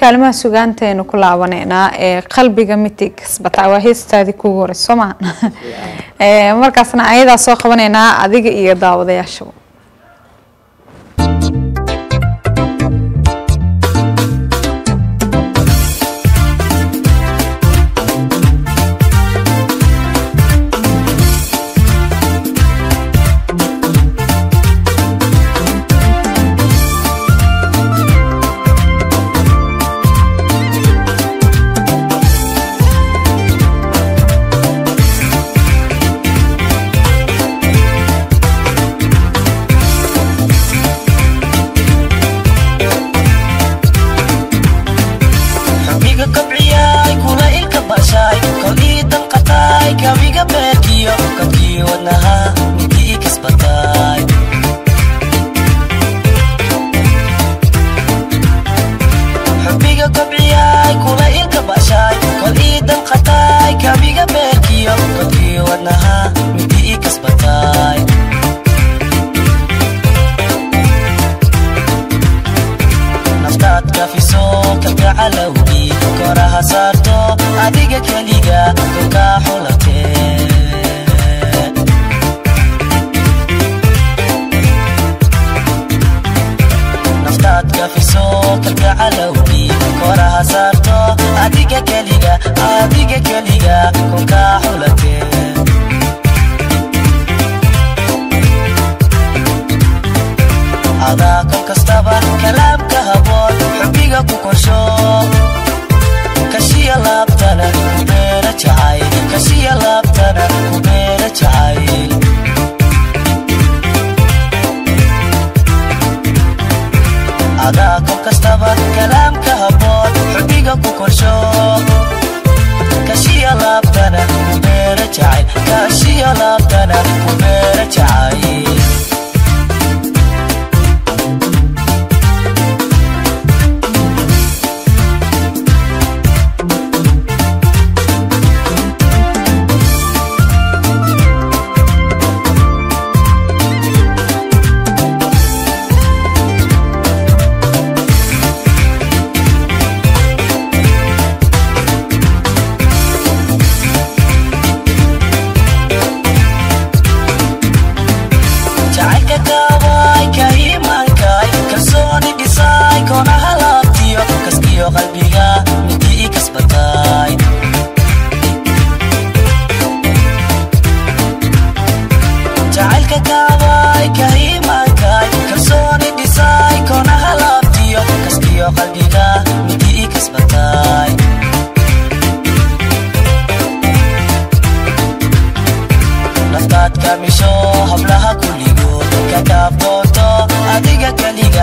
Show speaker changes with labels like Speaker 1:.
Speaker 1: kaalimaha sugaanteenu ku laabaneynaa ee qalbiga mitig kasbataa waa heestaadii kugu horeysa soo maha markaasna ayadaa soo qabaneynaa adiga iyo daawadayaashaba
Speaker 2: saarto adiga keliga dhulkaa xulatee naftaad kafiso kalgacalowdii koraha saarto adiga keliga adiga keliga dhulkaa xulatee qalbiga midii kasbataa